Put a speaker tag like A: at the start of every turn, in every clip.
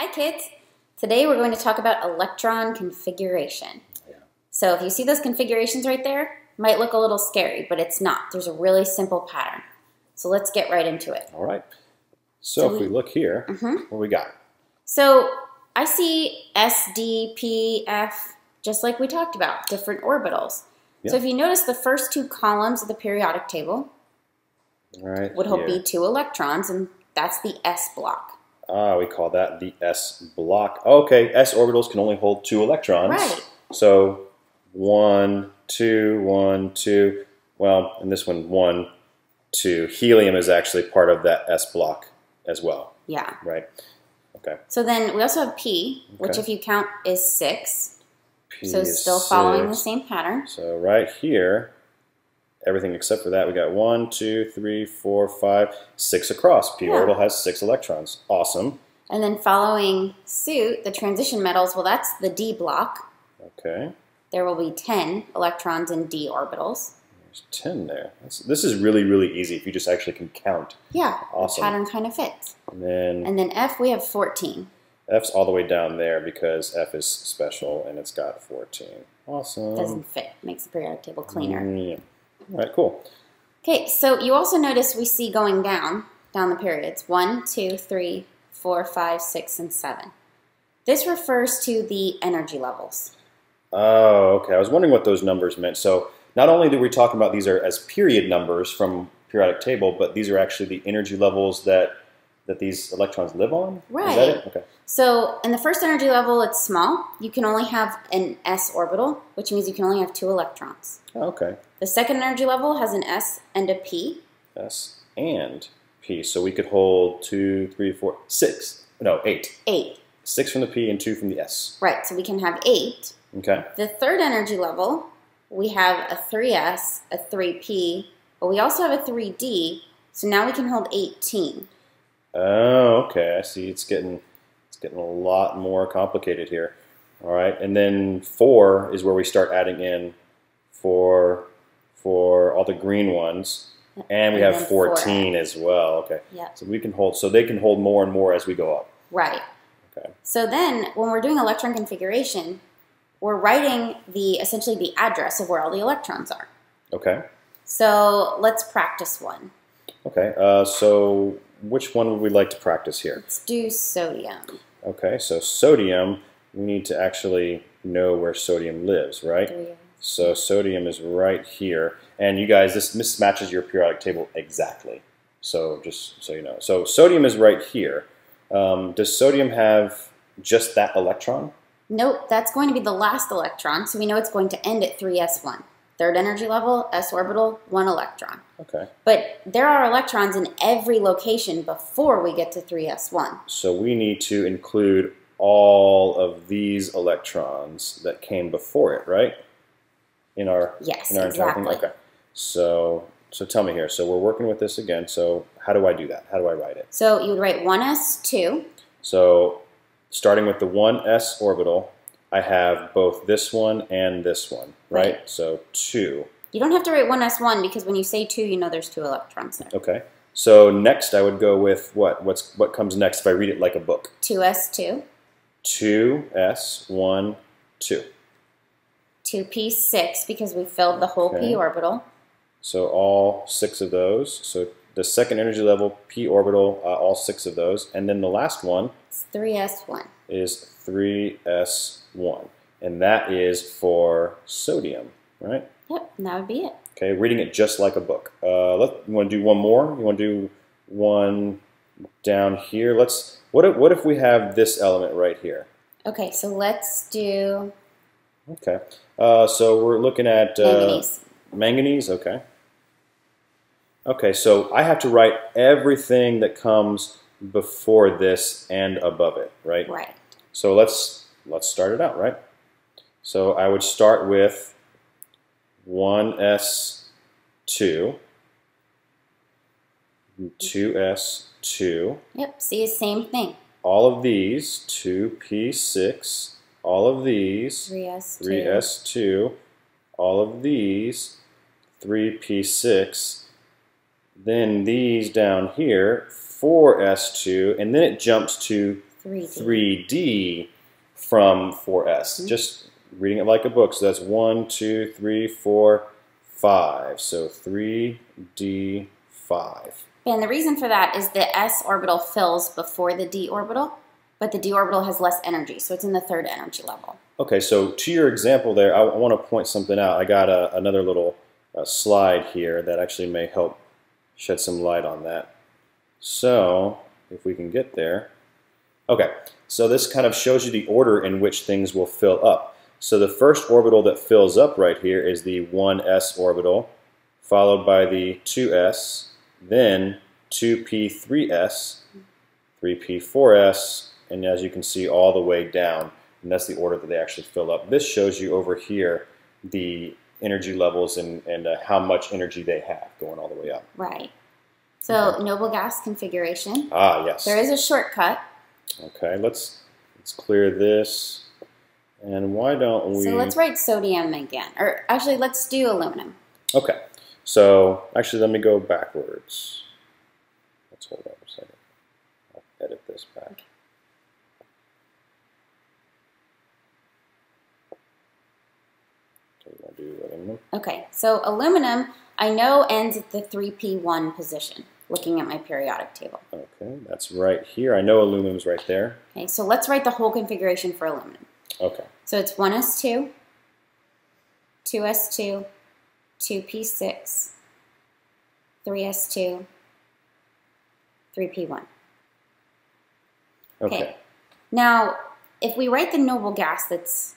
A: Hi kids! Today we're going to talk about electron configuration.
B: Yeah.
A: So if you see those configurations right there, it might look a little scary, but it's not. There's a really simple pattern. So let's get right into it.
B: All right. So,
A: So
B: if we
A: we-
B: look here,
A: Mhm.
B: what we got?
A: So I see S, D, P, F, just like we talked about, different orbitals.
B: Yeah.
A: So if you notice the first two columns of the periodic table
B: right.
A: would hold be two electrons, and that's the S block.
B: Ah, we call that the S block. Okay, S orbitals can only hold two electrons.
A: Right.
B: So one, two, one, two. Well, in this one, one, two. Helium is actually part of that S block as well,
A: Yeah.
B: right? Okay.
A: So then we also have P, which if you count is six.
B: P
A: So
B: is
A: still following the same pattern.
B: So right here, everything except for that, we got one, two, three, four, five, six across. P
A: Yeah.
B: orbital has six electrons. Awesome.
A: And then following suit, the transition metals, well, that's the D block.
B: Okay.
A: There will be 10 electrons in D orbitals.
B: There's 10 there. That's, this is really, really easy if you just actually can count.
A: Yeah,
B: Awesome.
A: the pattern kind of fits.
B: And then
A: And then F, we have 14.
B: F's all the way down there because F is special and it's got 14. Awesome.
A: Doesn't fit. Makes the periodic table cleaner.
B: Mm, yeah. All right, cool.
A: Okay, so you also notice we see going down, down the periods, one, two, three, four, five, six, and seven. This refers to the energy levels.
B: Oh, okay. I was wondering what those numbers meant. So not only do we talk about these are as period numbers from periodic table, but these are actually the energy levels that that these electrons live on. Is that
A: Right.
B: it? Okay.
A: So in the first energy level, it's small. You can only have an s orbital, which means you can only have two electrons.
B: Oh, okay.
A: The second energy level has an s and a p.
B: S and P. So we could hold two, three, four, six. No, eight.
A: Eight.
B: Six from the P and two from the S.
A: Right, so we can have eight.
B: Okay.
A: The third energy level, we have a 3s, a 3p, but we also have a 3d, so now we can hold 18.
B: Oh, okay. I see. It's getting it's getting a lot more complicated here. All right, and then four is where we start adding in for for all the green ones, and we
A: And
B: have
A: then
B: 14 as well. Okay,
A: Yeah.
B: so we can hold. So they can hold more and more as we go up.
A: Right.
B: Okay.
A: So then, when we're doing electron configuration, we're writing the essentially the address of where all the electrons are.
B: Okay.
A: So let's practice one.
B: Okay. Uh, so which one would we like to practice here?
A: Let's do sodium.
B: Okay. So sodium. We need to actually know where sodium lives, right?
A: Three.
B: So sodium is right here. And you guys, this mismatches your periodic table exactly. So just so you know. So sodium is right here. Um, does sodium have just that electron?
A: Nope, that's going to be the last electron, so we know it's going to end at 3s1. Third energy level, s orbital, one electron.
B: Okay.
A: But there are electrons in every location before we get to 3s1.
B: So we need to include all of these electrons that came before it, right? In our
A: Yes,
B: in our entire
A: exactly.
B: thing. Okay. So so tell me here. So we're working with this again. So how do I do that? How do I write it?
A: So you would write 1s2,
B: So starting with the 1s orbital, I have both this one and this one, right?
A: Right.
B: So 2.
A: You don't have to write 1s1 because when you say 2, you know there's two electrons there.
B: Okay. So next I would go with what? What's what comes next if I read it like a book?
A: 2s2,
B: 2s1 2.
A: 2p6 because we filled the whole
B: Okay.
A: p orbital.
B: So all 6 of those. So the second energy level p orbital uh, all 6 of those and then the last one
A: It's 3s1.
B: Is 3s1 and that is for sodium, right?
A: Yep, that would be it.
B: Okay, reading it just like a book. Uh, let you want to do one more? You want to do one down here? Let's. What if what if we have this element right here?
A: Okay, so let's do
B: Okay, uh, so we're looking at uh,
A: manganese.
B: manganese. Okay. Okay, so I have to write everything that comes before this and above it, right?
A: Right.
B: So let's let's start it out, right? So I would start with 1s2, 2s2,
A: Yep, see, the same thing.
B: all of these, 2p6, all of these,
A: 3s2.
B: 3s2, all of these, 3p6, then these down here, 4s2, and then it jumps to
A: 3D.
B: 3D from 4s.
A: Mhm.
B: Just reading it like a book. So that's 1, 2, 3, 4, 5. So 3D 5.
A: And the reason for that is the s orbital fills before the d orbital, but the d orbital has less energy, so it's in the third energy level.
B: Okay, so to your example there, I, I want to point something out. I got a, another little uh, slide here that actually may help shed some light on that. So, if we can get there. Okay, so this kind of shows you the order in which things will fill up. So the first orbital that fills up right here is the 1s orbital, followed by the 2s, then 2p3s, 3p4s, and as you can see all the way down. And that's the order that they actually fill up. This shows you over here the energy levels and, and uh, how much energy they have going all the way up.
A: Right. So noble gas configuration.
B: Ah, yes.
A: There is a shortcut.
B: Okay, let's let's clear this. And why don't we?
A: So let's write sodium again. Or actually, let's do aluminum.
B: Okay, so actually, let me go backwards. Let's hold on a second. I'll edit this back. Okay, aluminum.
A: Okay, so aluminum, I know ends at the 3p1 position, looking at my periodic table.
B: Okay, that's right here. I know aluminum's right there.
A: Okay, so let's write the whole configuration for aluminum.
B: Okay,
A: So it's 1s2, 2s2, 2p6, 3s2, 3p1.
B: okay.
A: Now, if we write the noble gas that's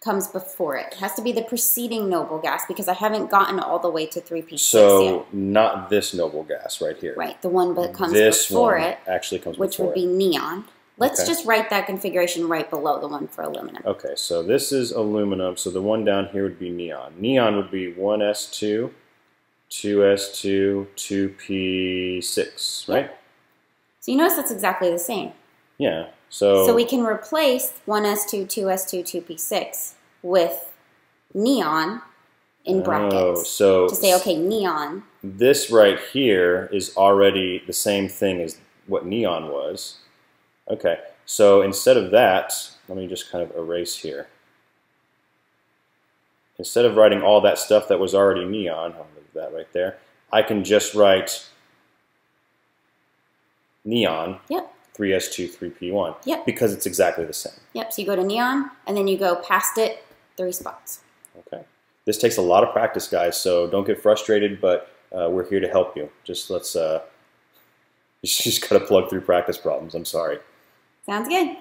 A: comes before it, it has to be the preceding noble gas because I haven't gotten all the way to 3p6 yet.
B: So not this noble gas right here.
A: Right, the one that comes
B: this
A: before it,
B: actually comes
A: which would
B: it.
A: be neon. Let's
B: Okay.
A: just write that configuration right below the one for aluminum.
B: Okay, so this is aluminum. So the one down here would be neon. Neon would be 1s2, 2s2, 2p6, right?
A: So you notice that's exactly the same.
B: Yeah. So,
A: So we can replace 1s2, 2s2, 2p6 with neon in
B: Oh,
A: brackets
B: so
A: to say, okay, neon.
B: this right here is already the same thing as what neon was. Okay, so instead of that, let me just kind of erase here. Instead of writing all that stuff that was already neon, I'll leave that right there, I can just write neon
A: Yep,
B: 3s2, 3p1
A: Yep.
B: because it's exactly the same.
A: yep. So you go to neon and then you go past it three spots.
B: Okay. This takes a lot of practice, guys, so don't get frustrated, but uh, we're here to help you. Just let's, uh, you just got to plug through practice problems. I'm sorry.
A: Sounds good.